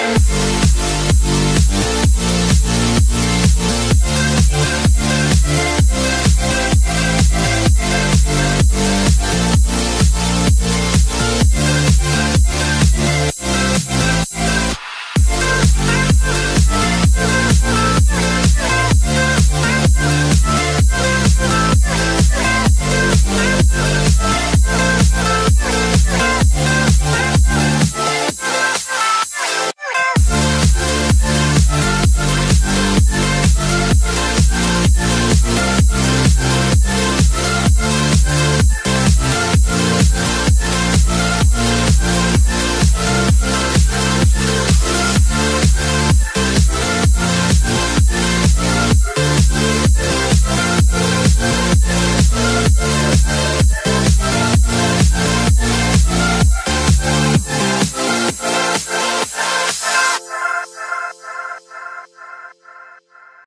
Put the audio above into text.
Bye.